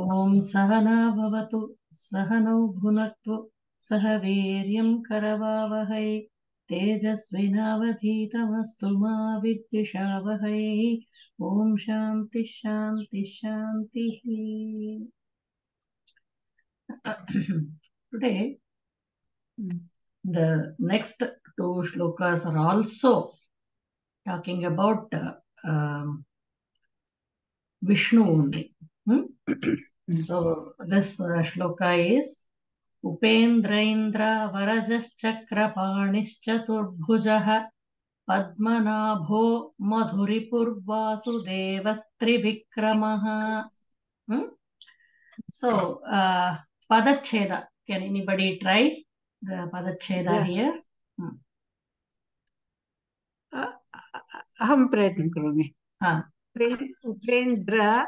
ॐ सहना भवतु सहनौ भुनक्तु सह वीर्यं करवावहै तेजस्विनावधीतमस्तु मा विद्विषावहै ॐ शान्तिः शान्तिः शान्तिः Today, the next two shlokas are also talking about uh, um, Vishnu only. Hmm? So this uh, shloka is उपेन्द्रेन्द्र वरजश्चक्रपाणिश्चतुर्भुजः पद्मनाभो मधुरिपुर्वासुदेवस्त्रिविक्रमः Hmm? So, uh, Padacheda. Can anybody try the Padacheda Yeah. here? hmm. अहं प्रयत्नं करोमि हा. उपे- उपेन्द्र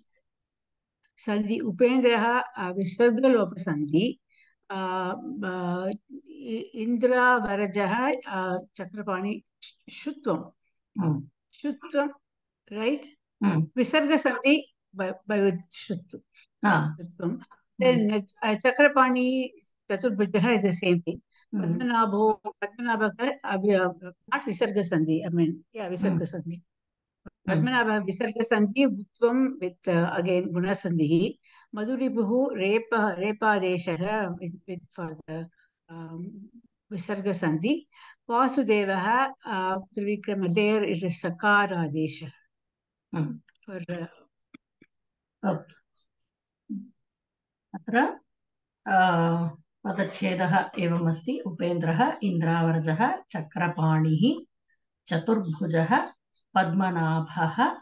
सन्धि उपेन्द्रः विसर्गलोपसन्धि इन्द्रावरजः चक्रपाणि शुत्वं। Hmm. शुत्वं रैट् Hmm. विसर्गसन्धि then uh, चक्रपाणि चतुर्भुजः the same thing. Hmm. पद्मनाभो पद्मनाभः अभि- विसर्गसन्धि I mean yeah विसर्गसन्धि। पद्मनाभः विसर्गसन्धि उत्वं वित् अगेन् गुणसन्धिः। मधुरिपुः रेप रेपादेशः वित् फार् द पदच्छेदः एवमस्ति। उपेन्द्रः इन्द्रावरजः चक्रपाणिः चतुर्भुजः पद्मनाभः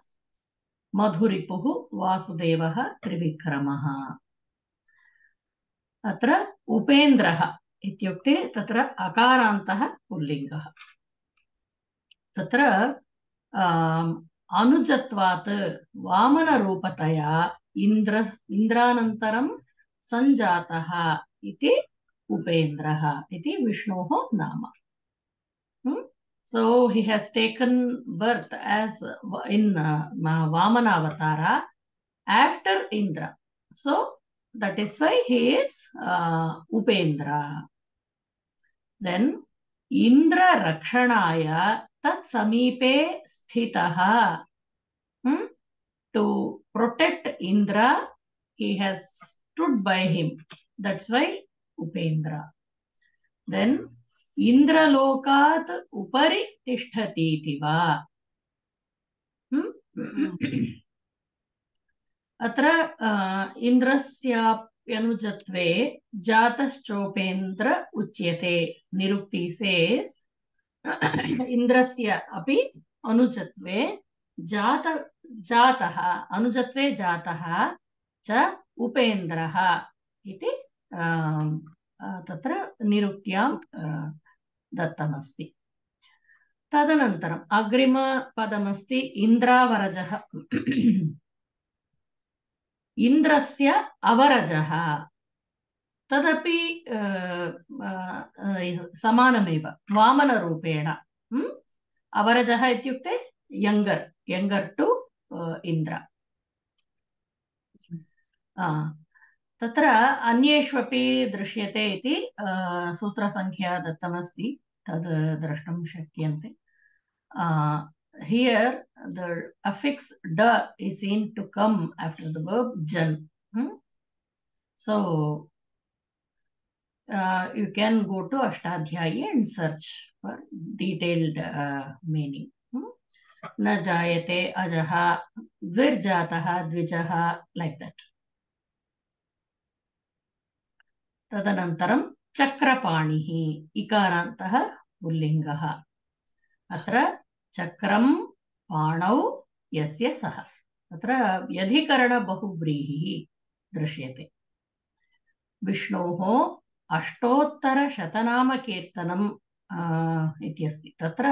मधुरिपुः वासुदेवः त्रिविक्रमः। अत्र उपेन्द्रः इत्युक्ते तत्र अकारान्तः पुल्लिङ्गः। तत्र अनुजत्वात् वामनरूपतया इन्द्र इन्द्रानन्तरं सञ्जातः इति उपेन्द्रः इति विष्णोः नाम? So he has taken birth as in uh, Ma- Vamana Avatara after Indra. So that is why he is uh, Upendra. Then Indra Rakshanaya tat samipe sthitaha. Hmm? To protect Indra, he has stood by him. That's why Upendra. Then इन्द्रलोकात् उपरि तिष्ठति इति वा हम्म? अत्र इन्द्रस्याप्यनुजत्वे जातश्चोपेन्द्र उच्यते, निरुक्ति sees इन्द्रस्य अपि अनुजत्वे जात, जातः, अनुजत्वे जातः च उपेन्द्रः इति तत्र निरुक्त्यां दत्तमस्ति। तदनन्तरम् अग्रिमपदमस्ति इन्द्रावरजः। इन्द्रस्य अवरजः। तदपि समानमेव वामनरूपेण? अवरजः इत्युक्ते यङ्गर् यङ्गर् टु इन्द्र। तत्र अन्येष्वपि दृश्यते इति सूत्रसङ्ख्या दत्तमस्ति तद् द्रष्टुं शक्यन्ते. Here the affix D is seen to come after the verb जन् so you can go to Ashtadhyayi and search for detailed meaning न जायते अजः द्विर्जातः द्विजः लैक् दट् तदनन्तरं चक्रपाणिः इकारान्तः पुल्लिङ्गः। अत्र चक्रं पाणौ यस्य सः। तत्र व्यधिकरणबहुव्रीहिः दृश्यते। विष्णोः अष्टोत्तरशतनामकीर्तनम् आ, इति अस्ति तत्र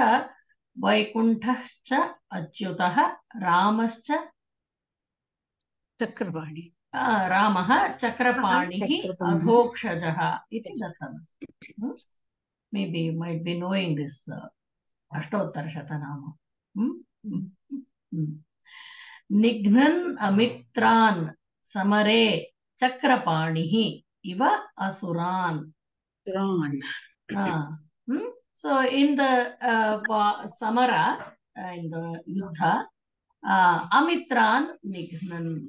वैकुण्ठश्च अच्युतः रामश्च चक्रपाणि रामः चक्रपाणिः। अधोक्षजः इति दत्तमस्ति maybe might be knowing this अष्टोत्तरशतनाम. निघ्नन् अमित्रान् समरे चक्रपाणिः इव असुरान्? So in the uh, Samara, uh, in the Yuddha, uh, Amitran Nighnan.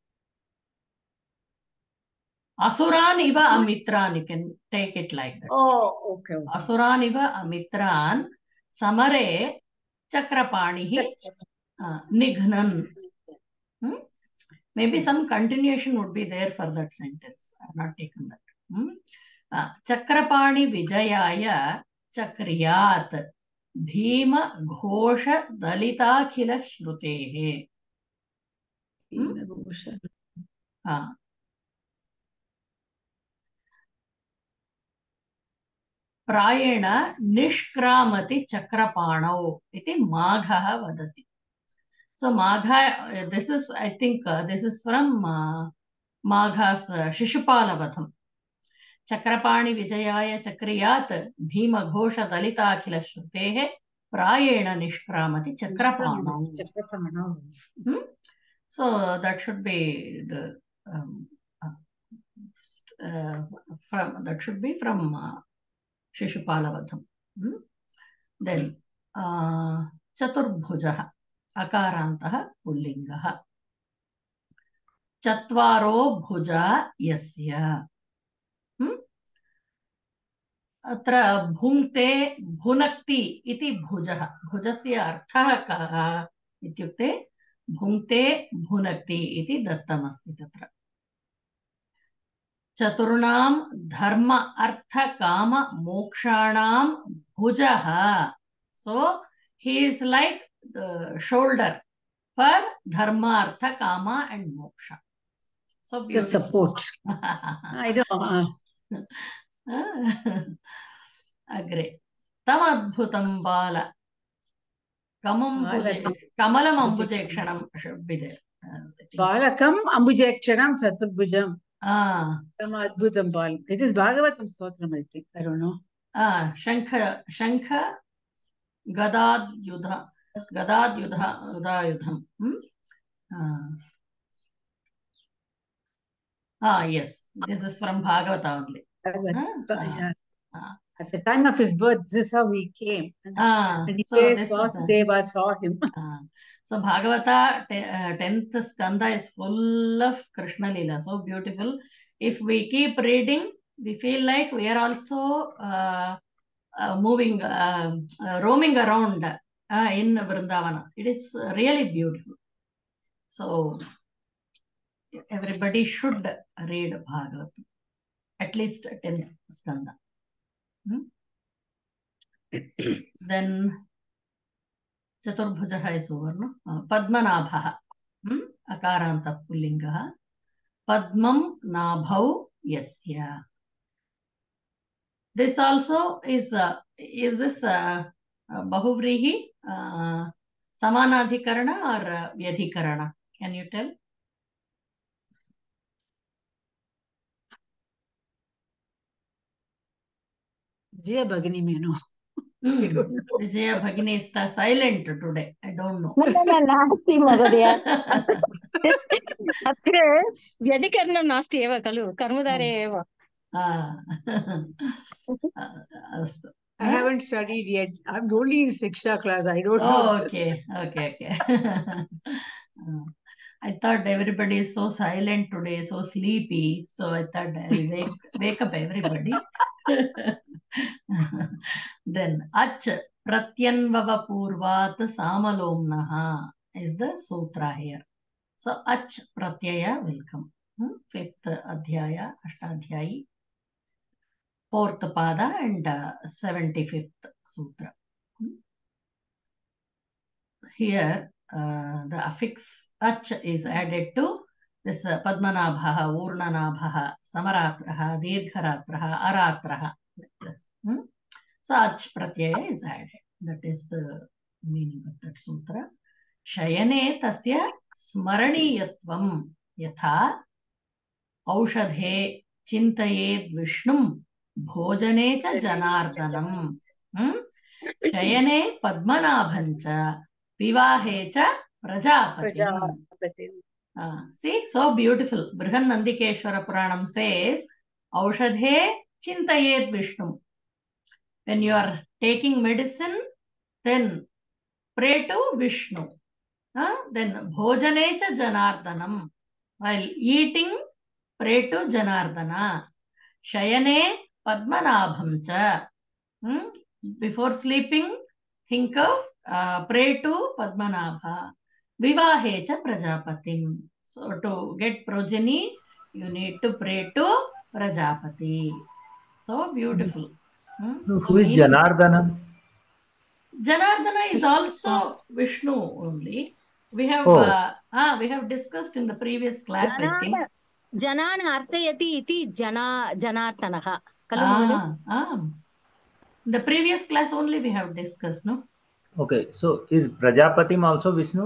Asuran Iva Amitran, you can take it like that. Oh, okay. okay. असुरान् इव अमित्रान् समरे चक्रपाणिः uh, निघ्नन् Hmm? Maybe some continuation would be there for that sentence. I have not taken that. Hmm? Uh, Chakrapani Vijayaya Chakriyat Bhima Ghosha Dalitakhila Shrutehe. Ina Ghosha. Uh, प्रायेण निष्क्रामति चक्रपाणौ इति माघः वदति. So Magha this is I think this is from Magha's Shishupalavadham. Chakrapani विजयाय चक्रियात् भीमघोषदलिताखिलश्रुतेः प्रायेण निष्क्रामति चक्रपाणौ. Chakrapana. So that should be the um, uh, uh, from Shishupalavadham. Then hmm? चतुर्भुज अकारात पुिंग चरो भुज युंक्ते हम्म? भुनक्ति भुज भुज। से अर्थ कुक्ते भुंक्ते भुनक्ति दत्मस्त चतुर्णाम धर्म अर्थ काम मोक्षाणाम भुज. So he is like shoulder for dharma artha kama and moksha. So support आई अग्रे तम अद्भुत बाल. कमम कमलम अंबुजे बालकम अंबुजे चतुर्भुजम. తమ అద్భుతం పాలు it is Bhagavatam stotram I think I don't know శంఖ శంఖ గదాద్యుధ గదాద్యుధ Ah. Yes this is from Bhagavata only At the time of his birth, this is how he came. Ah, and he so says, Vasudeva saw him. Ah, so Bhagavata, te- uh, 10th skanda is full of Krishna Lila, so beautiful. If we keep reading, we feel like we are also uh, uh, moving, uh, uh, roaming around uh, in Vrindavana. It is really beautiful. So everybody should read Bhagavatam, at least 10th skanda. Hmm? then चतुर्भुज है? सुवर्ण पद्मनाभ अकारात पुिंग this also is is this बहुव्रीहि समानाधिकरण और व्यधिकरण? Can you tell जी भगिनी मेनू। Vijaya Bhagini is uh, silent today. I don't know. न न न नास्ति महोदय अत्र व्यधिकरणं नास्ति एव खलु कर्मधारे एव Ah. अस्तु I haven't studied yet. I'm only in Siksha class. I don't oh, know. Oh, okay, okay, okay. I thought everybody is so silent today, so sleepy. So I thought I'll wake, wake up everybody. then Ach, Pratyanvava Samalomnaha is the sutra here. So ach pratyaya will come. Hmm? Fifth adhyaya, ashtadhyayi, fourth pada and uh, 75th sutra. Hmm? Here uh, the affix अच् is added to this पद्मनाभः ऊर्णनाभः समरात्रः दीर्घरात्रः अरात्रः so अच् pratyaya is added that is the meaning of that sutra शयने तस्य स्मरणीयत्वं यथा औषधे चिन्तयेद् विष्णुं भोजने च जनार्दनम् शयने पद्मनाभञ्च विवाहे च प्रजापति सो ब्यूटिफुल बृहन्नंदिकेश्वर पुराणम औषधे चिंत Vishnu. When you are taking medicine then pray to Vishnu then भोजने च जनार्दनम। Pray to Janardan. शयने पद्मनाभम च। Before sleeping think of pray to Padmanabha. Vivahe cha prajapatim so to get progeny you need to pray to prajapati so beautiful hmm? who so is janardana janardana is also vishnu only we have Oh. uh, ah we have discussed in the previous class i think जनान् अर्थयति इति जना जनार्दनः खलु महोदय ah, ah. the previous class only we have discussed no okay so is prajapatim also vishnu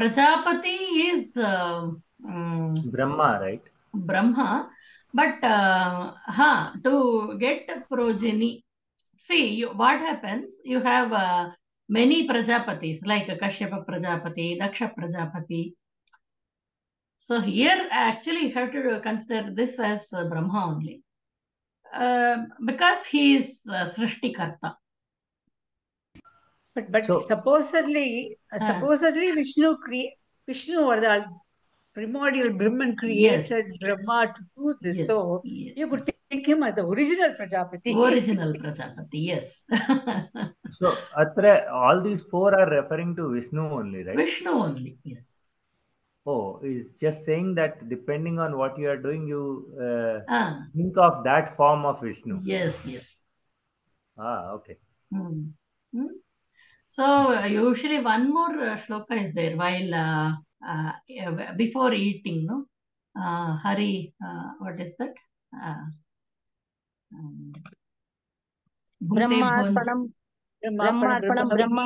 prajapati is uh, um, brahma right Brahma, but uh, huh, to get progeny, see you, what happens, you have uh, many Prajapatis like Kashyapa Prajapati, Daksha Prajapati. So here actually you have to consider this as uh, Brahma only. Uh, because he is uh, Srishtikarta. But but So- supposedly, uh, supposedly Vishnu cre- Vishnu or the primordial Brahman created Yes. Brahma to do this. Yes, So yes, you could yes. take him as the original Prajapati. Original Prajapati, yes. so atra all these four are referring to vishnu only right Vishnu only, yes. oh is just saying that depending on what you are doing you uh, Ah, think of that form of vishnu yes, yes. ah okay Hmm. Hmm. So uh, usually one more uh, shloka is there while uh, uh, uh, before eating, no? Uh, Hari, uh, what is that? Uh, um, ब्रह्मार्पणं ब्रह्मार्पणं ब्रह्म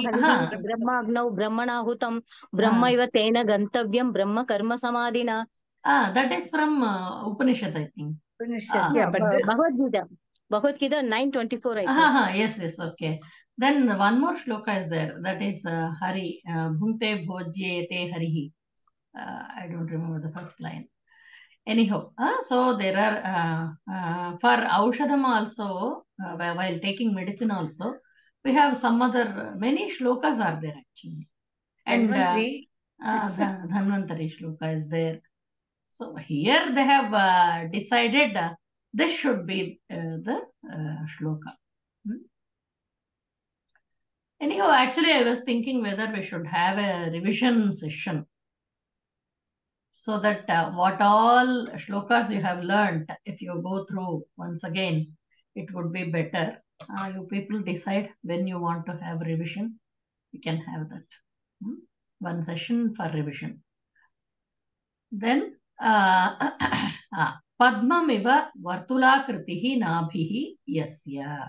ब्रह्माग्नौ ब्रह्मणाहुतं ब्रह्म इव तेन गन्तव्यं ब्रह्म कर्म समाधिना Ah, that is from uh, Upanishad, I think. Upanishad, Ah. yeah, but the, Bhagavadgita Bhagavadgita nine twenty four I Ah, ah, yes, yes, okay. Then one more shloka is there. That is uh, Hari, uh, Bhunte Bhojyete Harihi. Uh, I don't remember the first line. Anyhow, uh, so there are uh, uh, for Aushadam also, uh, while taking medicine also, we have some other, many shlokas are there actually. And uh, Dhanvantri, uh, Dhanvantari shloka is there. So here they have uh, decided uh, this should be uh, the uh, shloka. Anyhow, actually, I was thinking whether we should have a revision session so that uh, what all shlokas you have learnt, if you go through once again, it would be better. Uh, you people decide when you want to have revision. We can have that. Hmm? One session for revision. Then, uh, ah, Padmamiva Vartulakritihi Nabhihi Yasya.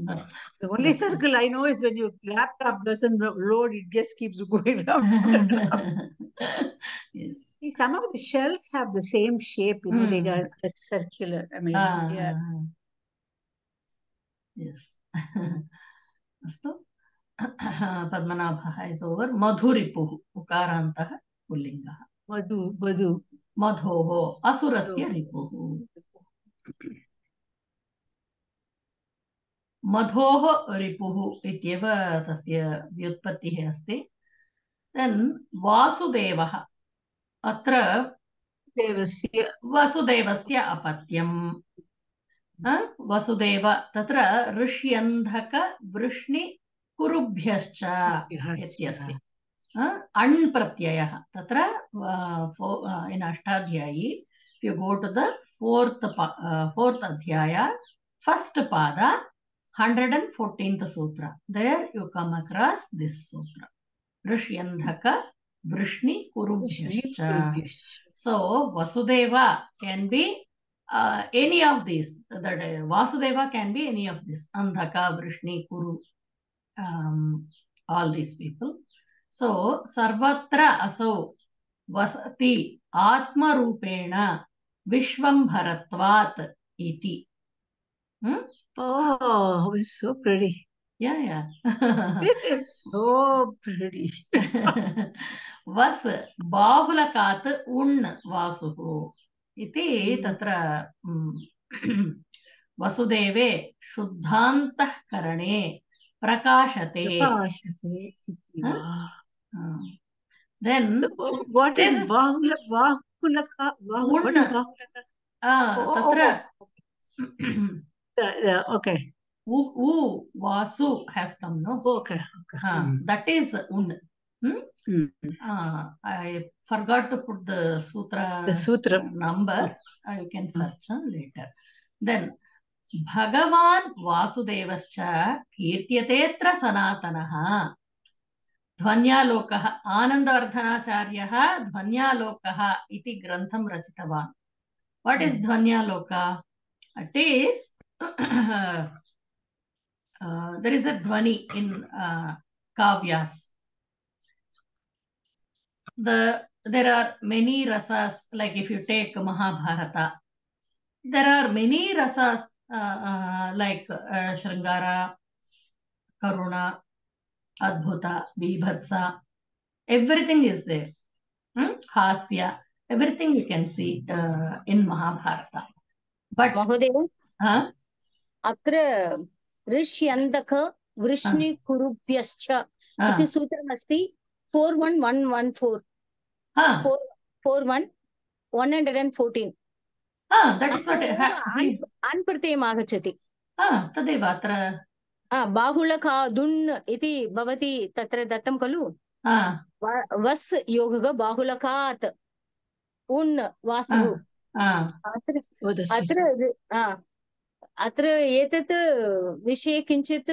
no? The only circle I know is when your laptop doesn't lo- load, it just keeps going round and round. yes. See, Some of the shells have the same shape, you know, they Mm. got that circular. I mean, Ah, yeah. ah, yes अस्तु पद्मनाभः is over मधुरिपुः उकारान्तः पुल्लिङ्गः मधु मधु मधोः असुरस्य रिपुः मधोः रिपुः इत्येव तस्य व्युत्पत्तिः अस्ति। Then वासुदेवः अत्र देवस्य वसुदेवस्य अपत्यम्। अ, वसुदेव तत्र ऋष्यन्धक वृष्णि कुरुभ्यश्च इत्यस्ति। अण् प्रत्ययः तत्र in Ashtadhyayi. You go to the fourth fourth अध्याय फस्ट् पाद हण्ड्रेड् अण्ड् फोर्टीन्त् सूत्र there you come across this सूत्र ऋष्यन्धक Vrishni कुरुभ्यश्च So Vasudeva can be uh, any of these. That uh, Vasudeva can be any of these. Andhaka, Vrishni, Kuru, um, all these people. So Sarvatra Asau Vasati Atma Rupena Vishwambharatvat iti. Hmm? Oh, it's so pretty. Yeah, yeah. It is so pretty. वस् बाहुलकात् उण् वासुः इति हम्म। तत्र म्, वसुदेवे शुद्धान्तःकरणे प्रकाशते प्रकाशते इति Huh? वा. Then So, What is Bahula, Bahulaka? Bahulaka? Oh, तत्र The- the- Okay, उ उ Vasu has come no okay, okay. Mm. that is un Hmm? Mm. uh, I forgot to put the sutra The sutra. number. Uh, you can search uh, later. Then भगवान् वासुदेवश्च कीर्त्यतेऽत्र सनातनः ध्वन्यालोकः आनन्दवर्धनाचार्यः ध्वन्यालोकः इति ग्रन्थं रचितवान् what is Dhvanyaloka it is there is a dhvani in uh, kavyas the there are many rasas like if you take mahabharata there are many rasas uh, uh, like uh, shrangara karuna adbhuta vibhatsa everything is there hmm? hasya everything you can see uh, in mahabharata but महोदय huh? अत्र ऋष्यन्धक वृष्णिकुरुभ्यश्च इति सूत्रमस्ति. Four one one one four. huh? Four one one hundred and fourteen. आगच्छति. तदेव अत्र हा, इति भवती तत्र दत्तं खलु? वस् योगः बाहुलकात् उन् वासुः. अत्र अत्र एतत् विषये किञ्चित्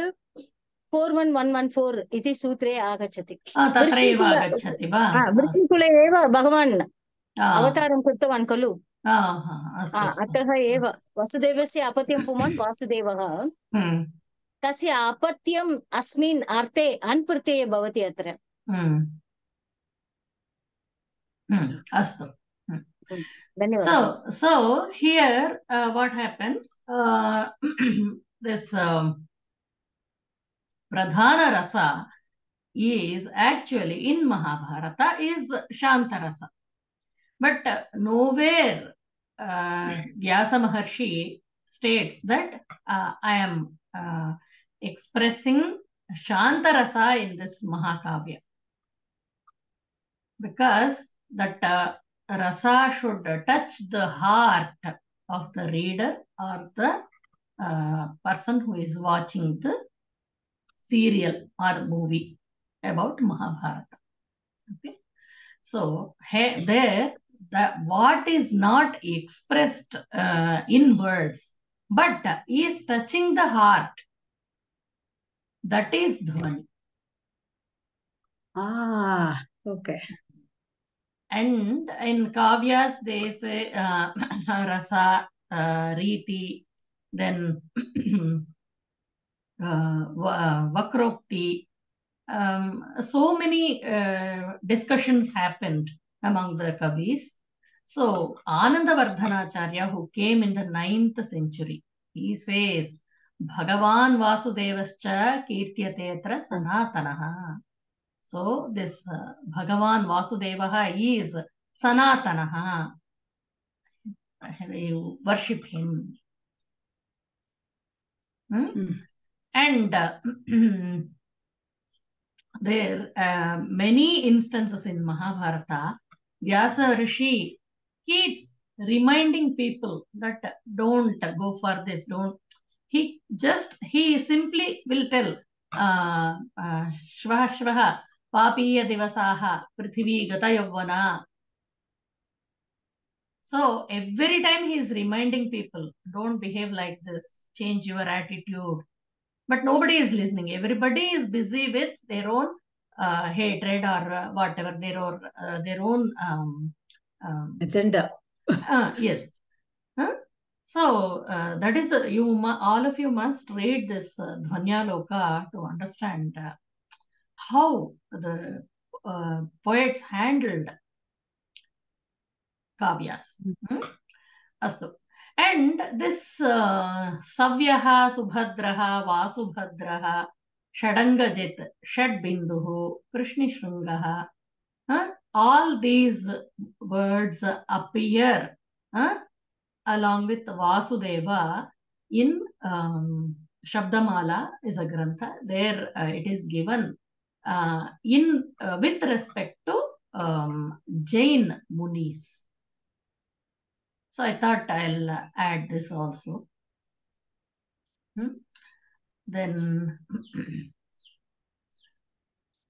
four one one one four इति सूत्रे आगच्छति। तत्रैव वृष्णिकुल- आगच्छति वा? वृष्णिकुले एव भगवान् अवतारं कृतवान् खलु। अतः एव वसुदेवस्य अपत्यं पुमान् वासुदेवः। Hmm, तस्य अपत्यम् अस्मिन् अर्थे अन् प्रत्यये भवति अत्र। hmm. Hmm, अस्तु। So, so here, uh, what happens? Uh, this um, Pradhana Rasa is actually in Mahabharata is Shanta Rasa. But uh, nowhere uh, Vyasa Maharshi states that uh, I am uh, expressing Shanta Rasa in this Mahakavya. Because that uh, rasa should touch the heart of the reader or the uh, person who is watching the serial or movie about Mahabharata. Okay, so he, there the what is not expressed uh, in words but is touching the heart. That is dhvani. Ah, okay. And in Kavyas, they say uh, Rasa, uh, Riti, then uh, uh Vakrokti. Um, so many uh, discussions happened among the Kavis. So Anandavardhanacharya, who came in the ninth century, he says, Bhagavan Vasudevascha Kirtyatetra Sanatanaha so this uh, bhagavan vasudevah is sanatanah you worship him Hmm? Mm. and uh, there uh, many instances in mahabharata vyasa rishi keeps reminding people that don't go for this don't he just he simply will tell uh, uh, shvah shvah papīya divasaha prithivī gata so every time he is reminding people don't behave like this change your attitude but nobody is listening everybody is busy with their own uh, hatred or uh, whatever their own uh, their own um, um, Agenda. uh, yes Huh? so that is you all of you must read this uh, dhvanyaloka to understand how the uh, poets handled kavyas. Mm-hmm. And this uh, Savyaha, Subhadraha, Vasubhadraha, Shadangajit, Shadbinduhu, Krishnishringaha, huh? all these words appear huh? along with Vasudeva in um, Shabdamala is a grantha. There uh, it is given in uh, with respect to um, Jain Munis. So I thought I'll uh, add this also. Hmm? Then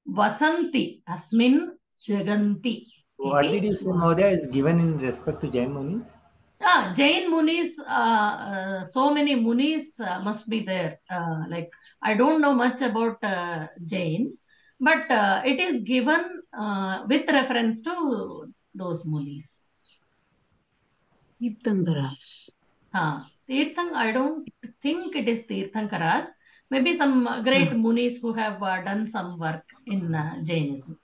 Vasanti Asmin Jaganti. What did you say, Mahodaya, is given in respect to Jain Munis? Ah, Jain Munis, uh, uh, so many Munis uh, must be there. Uh, like, I don't know much about uh, Jains, but uh, it is given uh, with reference to those Munis. Tirthankaras. Uh, Tirthang, I don't think it is Tirthankaras. Maybe some uh, great Munis who have uh, done some work in uh, Jainism.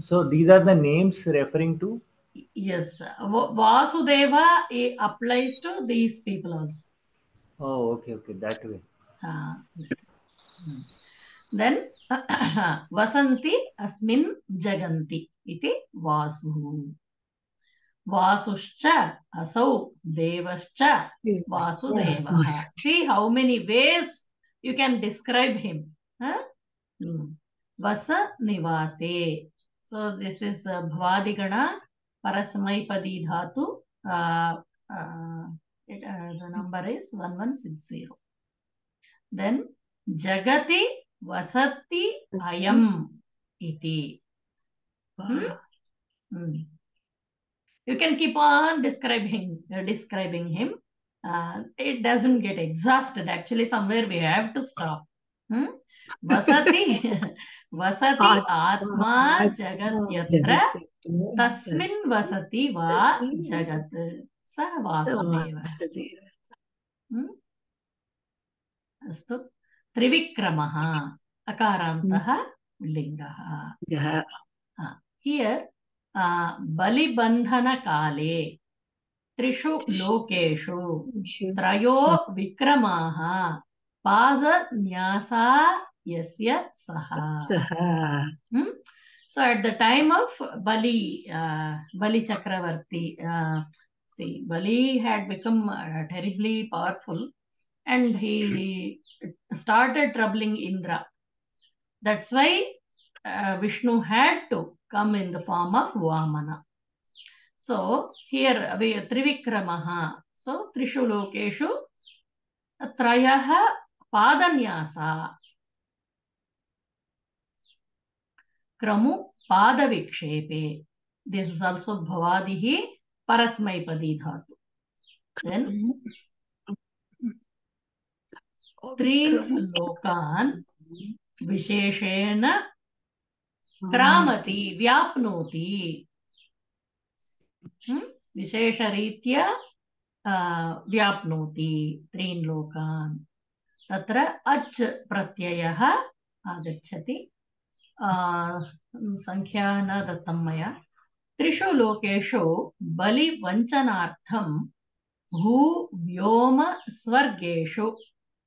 So these are the names referring to. Yes, Vasudeva applies to these people also. Oh, okay, okay, that way. Ah, hmm. Then Vasanti asmin jaganti iti vasu. Vasuscha asau devascha vasudeva. See how many ways you can describe him. Huh? Hmm. Vasa nivase. So this is uh, Bhavadigana Parasmaipadi Dhatu. Uh, uh, it, uh, the number is 1160. Then Jagati वसति अयम् इति। You can keep on describing describing him it doesn't get exhausted actually somewhere we have to stop वसति वसति आत्मा जगत्यत्र तस्मिन् वसति वा जगत् सः वासमेव अस्तु त्रिविक्रम अकारांतिंग बलिबंधन काले त्रिषु लोकेशु त्रयो विक्रमा पाद न्यासा यस्य सह so at the time of Bali Bali Chakravarti see Bali had become terribly powerful and he started troubling Indra. That's why uh, Vishnu had to come in the form of Vamana. So here we Trivikramaha. So Trishu Lokeshu Trayaha Padanyasa. Kramu Padavikshepe. This is also Bhavadihi Parasmaipadi Dhatu. Then त्रीन् लोकान् विशेषेण क्रामति व्याप्नोति? विशेषरीत्या व्याप्नोति त्रीन् लोकान्। तत्र अच् प्रत्ययः आगच्छति। सङ्ख्या न दत्तं मया। त्रिषु लोकेषु बलिवञ्चनार्थं भू व्योम स्वर्गेषु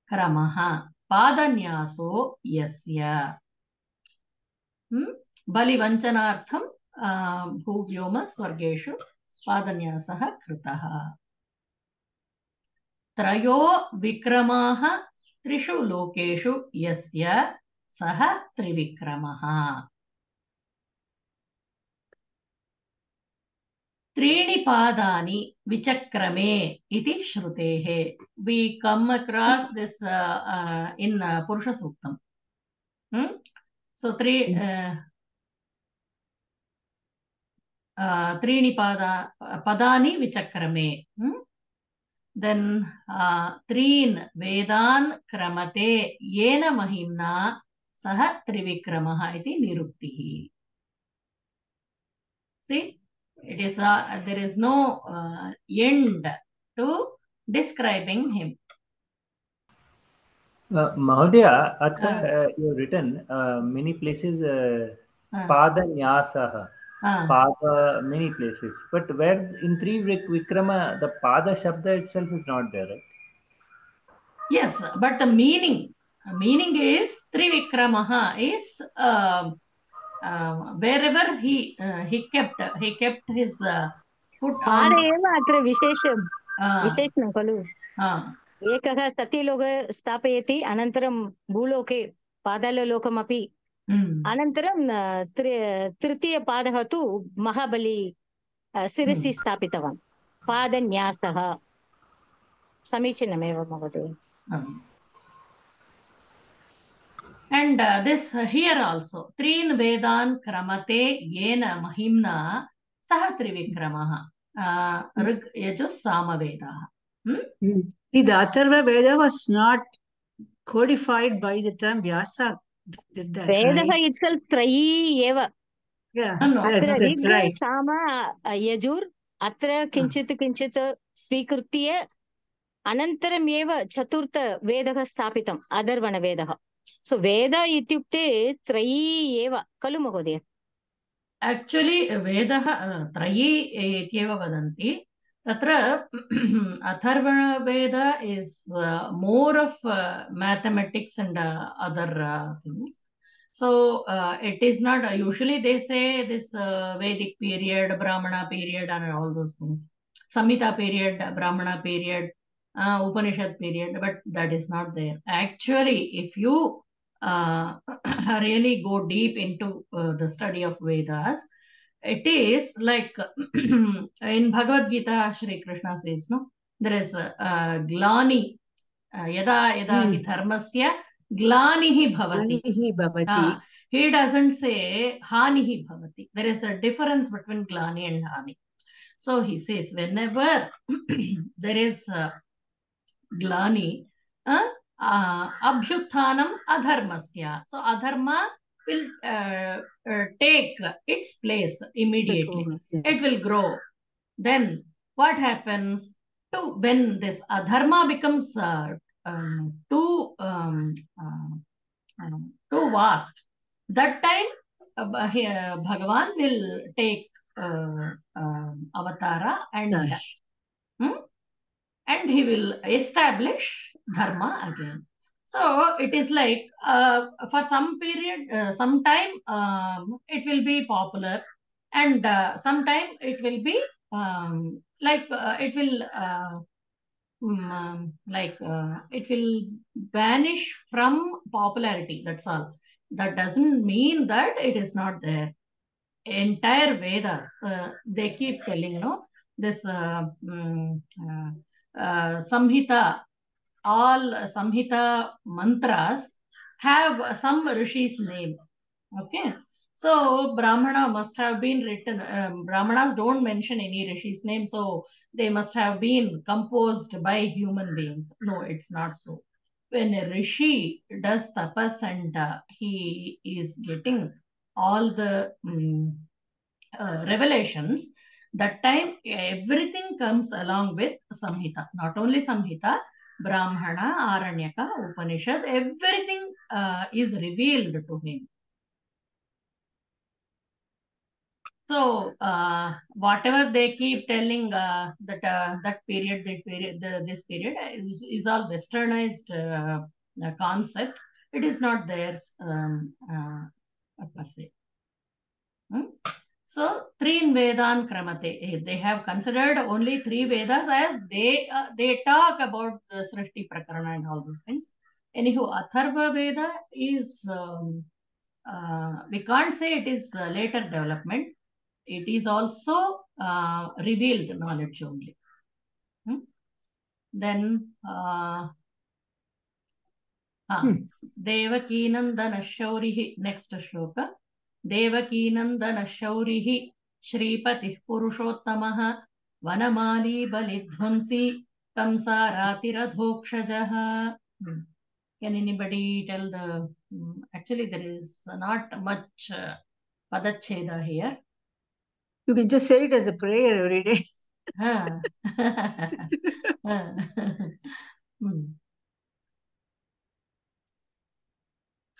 क्रमः पादन्यासो यस्य? बलिवञ्चनार्थं आ, भूव्योम स्वर्गेषु पादन्यासः कृतः। त्रयो विक्रमाः त्रिषु लोकेषु यस्य सः त्रिविक्रमः त्रीणि पादानि विचक्रमे इति श्रुतेः. We come across this in पुरुषसूक्तम् so त्री त्रीणि पादा पदानि विचक्रमे. देन् त्रीन् वेदान् क्रमते येन महिम्ना सः त्रिविक्रमः इति निरुक्तिः. See, It is a, there is no uh, end to describing him. Uh, Mahodaya, at uh, uh, you have written uh, many places uh, uh. Pada Nyasaha. Pada, many places. But where in three Vikrama, the Pada Shabda itself is not there, right? Yes, but the meaning, meaning is Trivikramaha is wherever he uh, he kept he kept his uh, foot पाद on. एव अत्र विशेष Uh, विशेषणं खलु uh, एकः सतीलोके स्थापयति अनन्तरं भूलोके पाताललोकमपि mm, अनन्तरं अ, तृ तृतीयपादः तु महाबली अ, शिरसि Hmm. स्थापितवान् पादन्यासः समीचीनमेव महोदय um. And uh, this uh, here also Trin Vedan Kramate Yena Mahimna Saha Trivikramaha uh, Rig Yajus Samaveda. Mm. The Atharva Veda was not codified by the time Vyasa did that, वेदः right? Itself त्रयी एव Yeah, No, no. that- that's right. साम अ, यजुर् अत्र किञ्चित् किञ्चित् स्वीकृत्य अनन्तरम् एव चतुर्थ वेदः स्थापितम् अधर्वणवेदः सो वेद इत्युक्ते त्रयी एव खलु महोदय Actually, वेदः अ, त्रयी इत्येव वदन्ति तत्र Atharvanaveda is more of uh, uh, things. So uh, it is not usually they say this uh, Vedic period, Brahmana period, and all those things. Samhita period, Brahmana period, uh, Upanishad period, but that is not there. Actually, if you uh, really go deep into uh, the study of Vedas, it is like in Bhagavad Gita, Shri Krishna says, no, there is a, a glani, uh, yada yada hi Hmm. dharmasya glanihi bhavati. Anihi bhavati. Ah, he doesn't say hanihi bhavati. There is a difference between glani and hani. So he says whenever there is uh, ग्लानि अभ्युत्थानम् अधर्मस्य। So adharma will take its place immediately it will grow then what happens to when this adharma becomes to to vast that time Bhagavan will take avatar and and he will establish dharma again. So it is like uh, for some period, uh, some time um, it will be popular, and uh, sometime it will be um, like uh, it will uh, mm, um, like uh, it will vanish from popularity. That's all. That doesn't mean that it is not there. Entire Vedas, uh, they keep telling, no, this uh, uh, uh, Samhita, all Samhita mantras have some Rishi's name. Okay. So Brahmana must have been written, um, Brahmanas don't mention any Rishi's name, so they must have been composed by human beings. No, it's not so. When a Rishi does tapas and uh, he is getting all the mm, uh, revelations, that time everything comes along with Samhita. Not only Samhita, Brahmana, Aranyaka, Upanishad, everything uh, is revealed to him. So uh, whatever they keep telling uh, that uh, that period, that period, the, this period is, is all westernized uh, concept. It is not theirs um, uh, per se. Hmm? So three Vedan Kramate, they have considered only three Vedas as they uh, they talk about the Srishti Prakarana and all those things. Anywho, Atharva Veda is um, uh, we can't say it is uh, later development. It is also uh, revealed knowledge only. Hmm? Then uh, ah, Hmm. Devakinandana Shaurihi, next shloka. देवकीनन्दनः शौरिः श्रीपतिः पुरुषोत्तमः Vanamali बलिध्वंसी कंसारातिरधोक्षजः Hmm. Can anybody tell the... hmm, Actually, there is not much uh, padacheda here. You can just say it as a prayer every day. Huh. Hmm.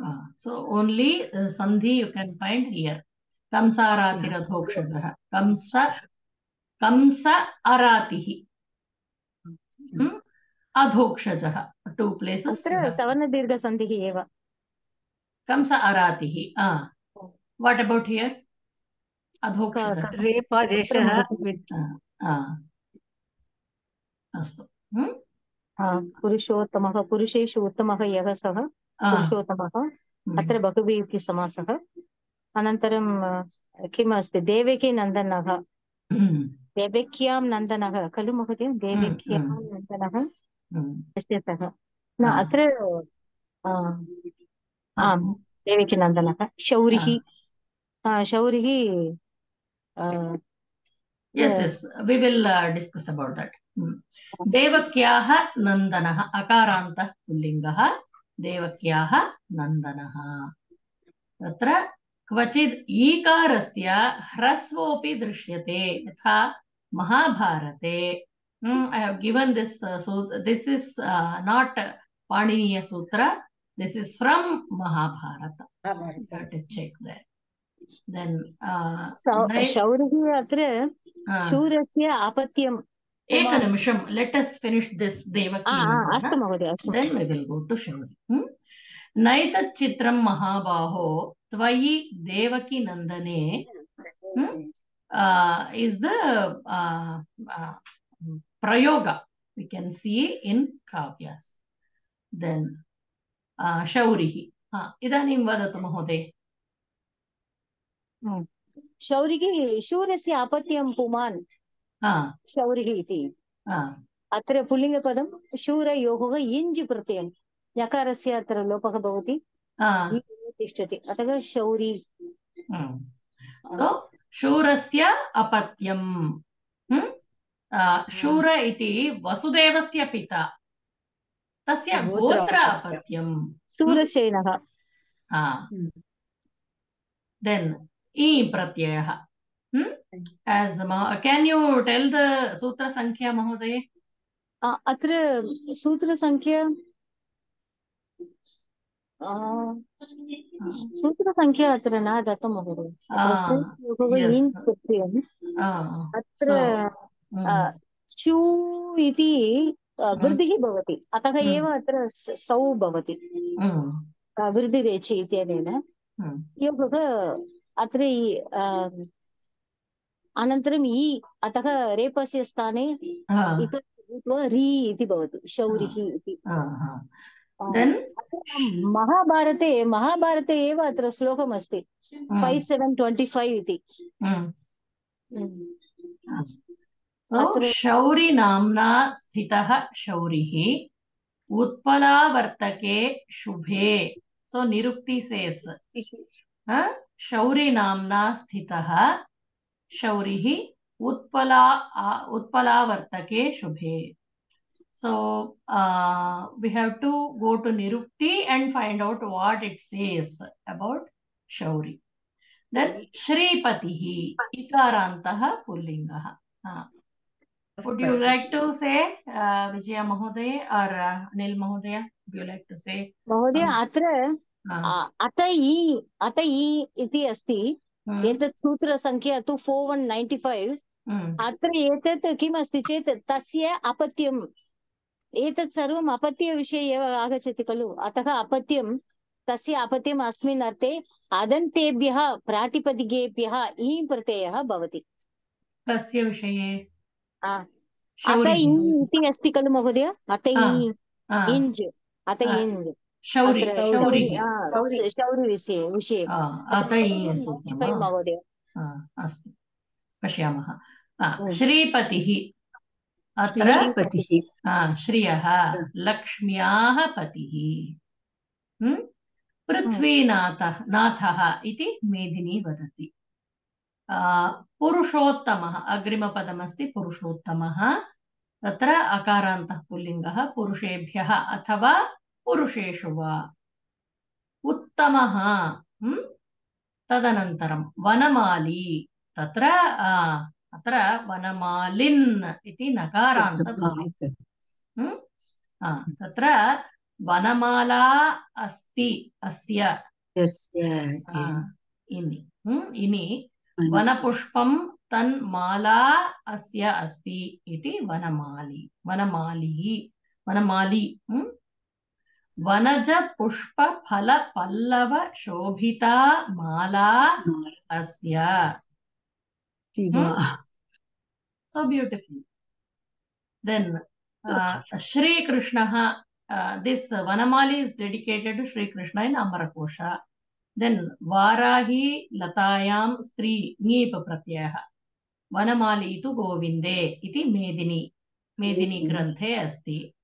Ah, so only uh, sandhi you can find here. Kamsa arati Kamsaratiradhokshadha. Kamsa Kamsa aratihi. Hmm? Adhokshajah. Two places. अत्र have seen. सवर्णदीर्घसन्धिः एव Kamsa aratihi. Ah. What about here? Adhokshajah. रेपादेशः with Ah. Ah. अस्तु Hmm? हा, पुरुषोत्तमः पुरुषेषु उत्तमः यः सः Ah. पुरुषोत्तमः Hmm. अत्र बहुव्रीहि समासः अनन्तरं किम् अस्ति देवकी नन्दनः Hmm. देवक्यां नन्दनः खलु महोदय देवक्यां हम्म। नन्दनः Hmm. यस्य सः न हा। अत्र अ, आम् Devaki नन्दनः शौरिः शौरिः Yes, yes. We will uh, discuss about that. देवक्याः नन्दनः देवक्याः नन्दनः। तत्र क्वचिद् ईकारस्य ह्रस्वोऽपि दृश्यते यथा महाभारते। Given this this is not Paniniyasutra this is from Mahabharata. uh, शौरिः अत्र हाँ। शूरस्य आपत्यम् एक निमिषम महाबाहो त्वयि Devaki नंदने is the prayoga we can see in काव्यास then Shauri इधानीं वदतु महोदय शौरी शूरस्य आपत्यं पुमान् शौरिः इति हा अत्र पुल्लिङ्गपदं शूरयोः इञ्जि प्रत्ययं यकारस्य अत्र लोपः भवति हा इ तिष्ठति अतः Shauri Hmm. So, शूरस्य अपत्यं hmm? uh, शूर इति वसुदेवस्य पिता तस्य गोत्र गोत्र अपत्यम्. अपत्यं सूरसेनः हा Hmm. then e pratyayah Hmm? as ma- can you tell the sutra sankhya mahoday अत्र सूत्रसङ्ख्या सूत्रसङ्ख्या अत्र न दत्तं महोदय अत्र शू इति वृद्धिः भवति अतः. एव अत्र सौ भवति वृद्धिरेचि इत्यनेन. योगः अत्र अनन्तरम् इ अतः रेपस्य स्थाने भूत्वा री इति भवति शौरिः इति। महाभारते महाभारते एव अत्र श्लोकमस्ति hmm. Five seven twenty five इति. हम्म। शौरि नाम्ना स्थितः शौरिः उत्पलावर्तके शुभे। सो निरुक्ति सेस् शौरि नाम्ना स्थितः शौरिः उत्पला आ- उत्पलावर्तके शुभे so uh, we have to go to nirukti and find out what it says about shauri then shripatihi ikarantah pullingah uh, would you like to say uh, vijaya mahoday or uh, anil mahoday would you like to say महोदय Um, अत्र uh, अत इ अत इ इति अस्ति hmm, एतत् सूत्रसङ्ख्या तु फोर् वन् नैन्टि फैव् अत्र एतत् किमस्ति चेत् तस्य अपत्यम् एतत् सर्वम् अपत्यविषये एव आगच्छति खलु अतः अपत्यं तस्य अपत्यम् अस्मिन् अर्थे अदन्तेभ्यः प्रातिपदिकेभ्यः इ प्रत्ययः भवति तस्य विषये अत इति अस्ति खलु महोदय अत आ, इ आ, इञ्ज् अत इञ्ज् शौरि शौरिः विषये अत महोदय अस्तु पश्यामः। श्रीपतिः अत्र श्रियः लक्ष्म्याः पतिः? पृथ्वीनाथः नाथः इति मेदिनी वदति आ, पुरुषोत्तमः अग्रिमपदमस्ति पुरुषोत्तमः तत्र अकारान्तः पुल्लिङ्गः पुरुषेभ्यः अथवा పురుషేషు వా ఉత్తమ తదనంతరం వనమాలి తత్ర అత్ర వనమాలిన్ ఇది నకారాంత తత్ర వనమాలా అస్తి అస్య ఇని ఇని వనపుష్పం తన్మాలా అస్య అస్తి ఇది వనమాలి వనమాలి వనమాలి वनज पुष्प फल पल्लव शोभिता माला अस्य Shiva so beautiful then uh, Shri Krishna uh, this uh, Vanamali is dedicated to Shri Krishna in Amarakosha then Varahi Latayam Stri Neep Pratyaya Vanamali tu Govinde iti Medini Medini Medini. ग्रन्थे अस्ति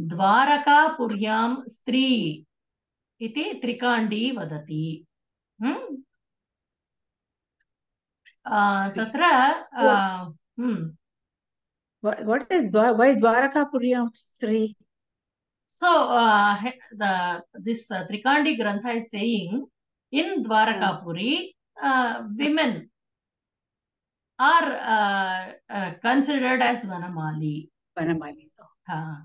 द्वारकापुर्यां स्त्री इति त्रिकाण्डी वदति। हम्म? तत्र हम्म। द्वारकापुर्यां स्त्री? सो this uh, Trikandi grantha is saying in Dvarakapuri women are considered as Vanamali Vanamali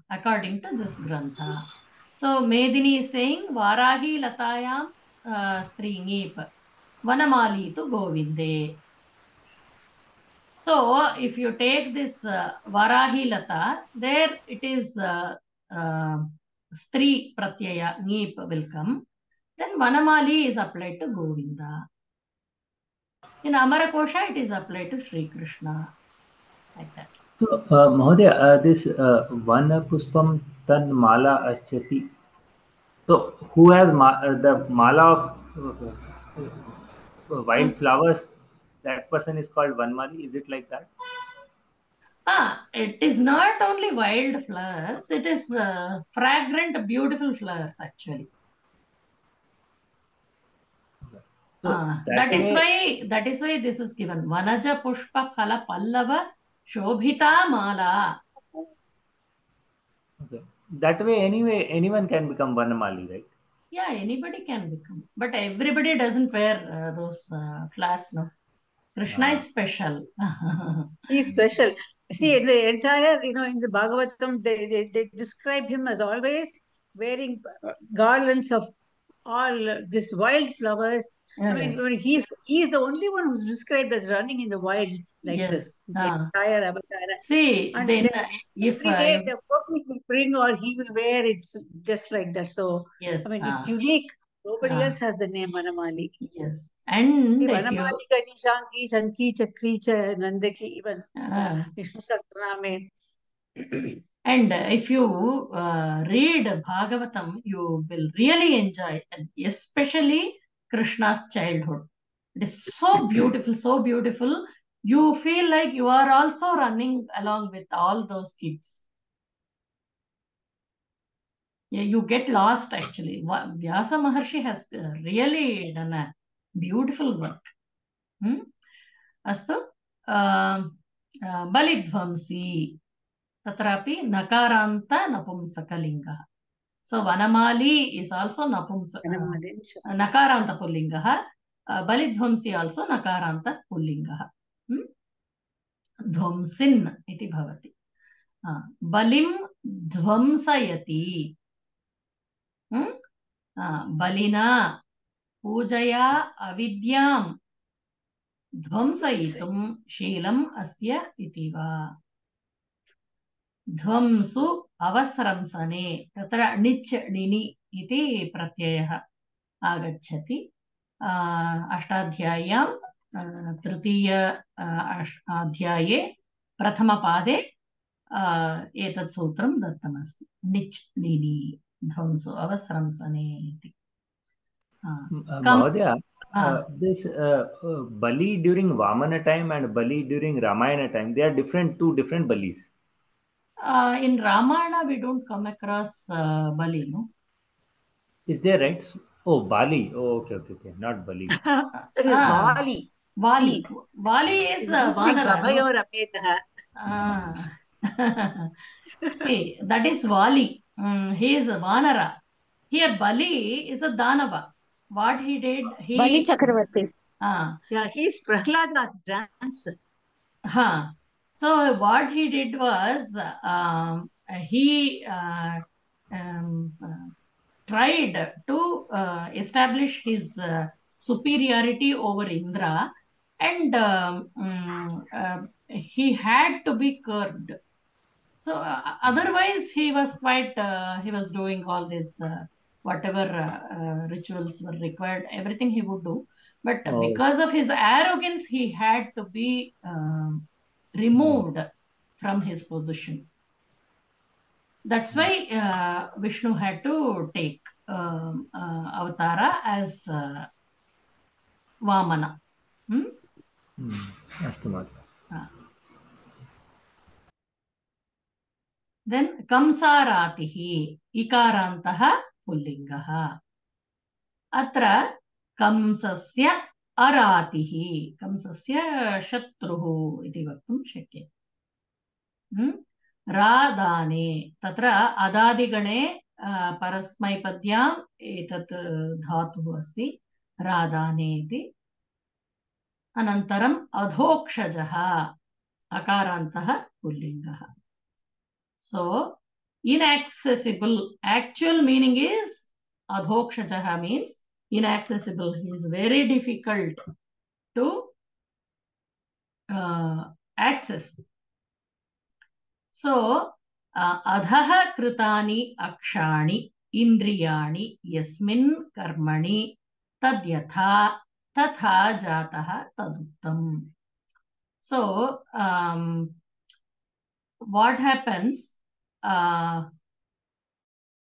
according to this Grantha. So Medini is saying Varahi Latayam uh, Stringip Vanamali to Govinde. So if you take this uh, Varahi Lata, there it is uh, uh, Stri Pratyaya Neep will come. Then Vanamali is applied to Govinda. In Amarakosha, it is applied to Sri Krishna. Like that. So, uh, Mahodaya, uh, this uh, Vana Puspam Tan Mala Aschati. So, who has ma- uh, the mala of uh, uh, wild flowers? That person is called Vanmali. Is it like that? Ah, it is not only wild flowers, it is uh, fragrant, beautiful flowers actually. So, Ah, that that is way- why that is why this is given. Vanaja Pushpa Phala Pallava Shobhita Mala. Okay. That way, anyway, anyone can become Vanamali, right? Yeah, anybody can become, but everybody doesn't wear uh, those uh, flowers. No, Krishna Ah. is special. He's special. See, in the entire, you know, in the Bhagavatam, they, they, they describe him as always wearing garlands of all this wild flowers. I mean, Yes. I mean, he's he's the only one who's described as running in the wild like Yes. this. The Ah. entire avatar. See, And then then uh, if Every day uh, the gopis will bring or he will wear it's just like that. So yes, I mean, ah, it's unique. Nobody Ah. else has the name Vanamali. yes, and See, if you Vanamali, Ganeshanki, Shanki, Chakri, Cha- Nandaki, even ah, Vishnu Sahasraname. And if you uh, read Bhagavatam, you will really enjoy, especially Krishna's childhood. It is so beautiful, so beautiful. You feel like you are also running along with all those kids. Yeah, you get lost actually. Va- Vyasa Maharshi has uh, really done a beautiful work. Hmm? अस्तु अ, बलिध्वंसी तत्रापि नकारान्त नपुंसकलिङ्गः so Vanamali is also नपुंस नकारान्त पुल्लिङ्गः बलिध्वंसी also नकारान्त पुल्लिङ्गः ध्वंसिन् इति भवति बलिं ध्वंसयति बलिना पूजया अविद्यां ध्वंसयितुं शीलम् अस्य इति वा ध्वंसु अवस्रंसने तत्र णिच् णिनि इति प्रत्ययः आगच्छति। अष्टाध्याय्यां तृतीय अध्याये प्रथमपादे एतत् सूत्रं दत्तमस्ति। णिच् णिनि ध्वंसु अवस्रंसने इति। uh, this uh, uh, Bali during Vamana time and Bali during Ramayana time, they are different, two different Balis. Uh, in Ramayana, we don't come across uh, Bali, no? Is there right? Oh, Bali. Oh, okay, okay, okay. Not Bali. it is Bali. Vali. Vali is uh, Vanara. No? Ah. See, that is Vali. Mm, he is a Vanara. Here, Bali is a Danava. What he did, he. Bali Chakravarti. Ah. Yeah, he is Prahlada's grandson. Huh. So what he did was um, he uh, um, tried to uh, establish his uh, superiority over Indra, and um, um, uh, he had to be curbed. So uh, otherwise, he was quite uh, he was doing all this uh, whatever rituals were required, everything he would do. But Oh. because of his arrogance, he had to be um, removed from his position. That's why uh, Vishnu had to take um, uh, Avatara as uh, Vamana. Hmm? Mm, that's the one. then kamsaratihi ikarantaha pullingaha atra kamsasya अरातिः कंसस्य शत्रुः इति वक्तुं शक्यते? रादाने तत्र अदादिगणे परस्मैपद्याम् एतत् धातुः अस्ति रादाने इति। अनन्तरम् अधोक्षजः अकारान्तः पुल्लिङ्गः। So, inaccessible, actual meaning is adhokshajaha means inaccessible. He is very difficult to uh, access. So, uh, adhaha krutani akshani indriyani yasmin karmani tadyatha tatha jataha taduttam. So, um, what happens? Uh,